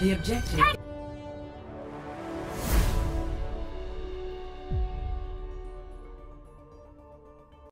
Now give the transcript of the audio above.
The objective.